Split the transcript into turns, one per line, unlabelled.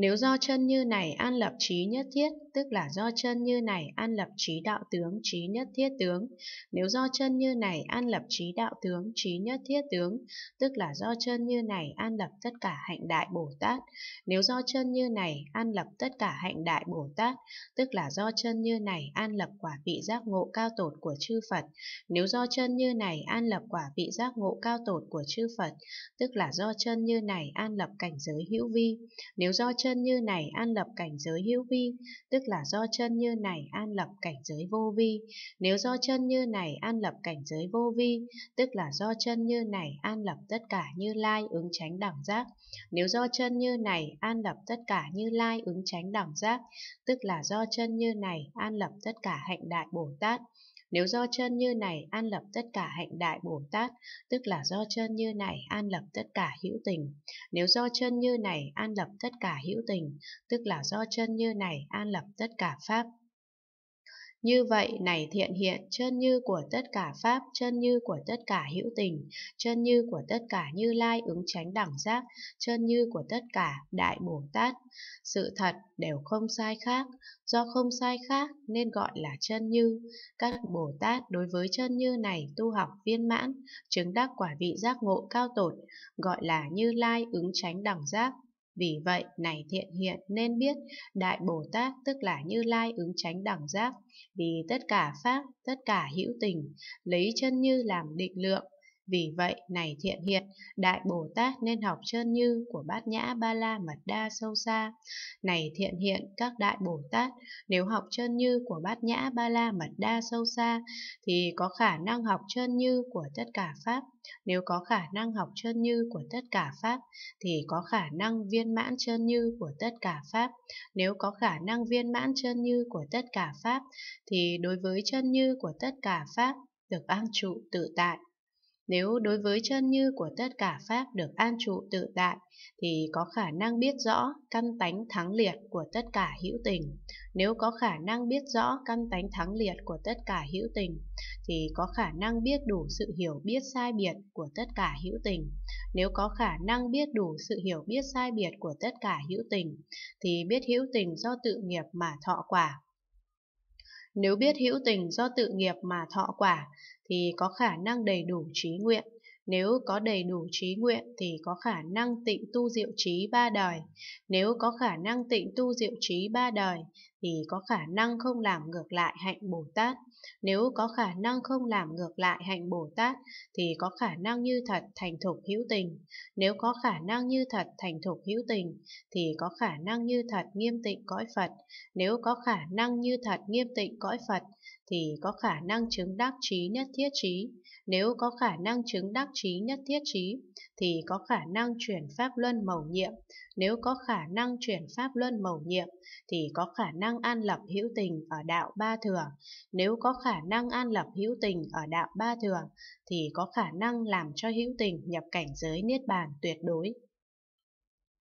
Nếu do chân như này an lập trí nhất thiết, tức là do chân như này an lập trí đạo tướng, trí nhất thiết tướng. Nếu do chân như này an lập trí đạo tướng, trí nhất thiết tướng, tức là do chân như này an lập tất cả hạnh đại Bồ Tát. Nếu do chân như này an lập tất cả hạnh đại Bồ Tát, tức là do chân như này an lập quả vị giác ngộ cao tột của chư Phật. Nếu do chân như này an lập quả vị giác ngộ cao tột của chư Phật, tức là do chân như này an lập cảnh giới hữu vi. Nếu do chân chân như này an lập cảnh giới hữu vi, tức là do chân như này an lập cảnh giới vô vi. Nếu do chân như này an lập cảnh giới vô vi, tức là do chân như này an lập tất cả như lai ứng tránh đẳng giác. Nếu do chân như này an lập tất cả như lai ứng tránh đẳng giác, tức là do chân như này an lập tất cả hạnh đại Bồ Tát. Nếu do chân như này an lập tất cả hạnh đại Bồ Tát, tức là do chân như này an lập tất cả hữu tình. Nếu do chân như này an lập tất cả hữu tình, tức là do chân như này an lập tất cả Pháp. Như vậy, này thiện hiện, chân như của tất cả Pháp, chân như của tất cả hữu tình, chân như của tất cả như lai ứng tránh đẳng giác, chân như của tất cả Đại Bồ Tát. Sự thật đều không sai khác, do không sai khác nên gọi là chân như. Các Bồ Tát đối với chân như này tu học viên mãn, chứng đắc quả vị giác ngộ cao tột, gọi là như lai ứng tránh đẳng giác. Vì vậy, này thiện hiện nên biết, Đại Bồ Tát tức là Như Lai ứng tránh đẳng giác, vì tất cả Pháp, tất cả hữu tình, lấy chân như làm định lượng. Vì vậy, này thiện hiện, Đại Bồ Tát nên học chân như của Bát Nhã Ba La Mật Đa sâu xa. Này thiện hiện, các Đại Bồ Tát, nếu học chân như của Bát Nhã Ba La Mật Đa sâu xa, thì có khả năng học chân như của tất cả Pháp. Nếu có khả năng học chân như của tất cả Pháp, thì có khả năng viên mãn chân như của tất cả Pháp. Nếu có khả năng viên mãn chân như của tất cả Pháp, thì đối với chân như của tất cả Pháp, được an trụ tự tại. Nếu đối với chân như của tất cả Pháp được an trụ tự tại, thì có khả năng biết rõ căn tánh thắng liệt của tất cả hữu tình. Nếu có khả năng biết rõ căn tánh thắng liệt của tất cả hữu tình, thì có khả năng biết đủ sự hiểu biết sai biệt của tất cả hữu tình. Nếu có khả năng biết đủ sự hiểu biết sai biệt của tất cả hữu tình, thì biết hữu tình do tự nghiệp mà thọ quả. Nếu biết hữu tình do tự nghiệp mà thọ quả, thì có khả năng đầy đủ trí nguyện. Nếu có đầy đủ trí nguyện thì có khả năng tịnh tu diệu trí ba đời. Nếu có khả năng tịnh tu diệu trí ba đời thì có khả năng không làm ngược lại hạnh Bồ Tát. Nếu có khả năng không làm ngược lại hạnh Bồ Tát thì có khả năng như thật thành thục hữu tình. Nếu có khả năng như thật thành thục hữu tình thì có khả năng như thật nghiêm tịnh cõi Phật. Nếu có khả năng như thật nghiêm tịnh cõi Phật thì có khả năng chứng đắc trí nhất thiết trí. Nếu có khả năng chứng đắc trí nhất thiết trí, thì có khả năng chuyển pháp luân mầu nhiệm. Nếu có khả năng chuyển pháp luân mầu nhiệm, thì có khả năng năng an lập hữu tình ở đạo ba thừa. Nếu có khả năng an lập hữu tình ở đạo ba thừa, thì có khả năng làm cho hữu tình nhập cảnh giới niết bàn tuyệt đối.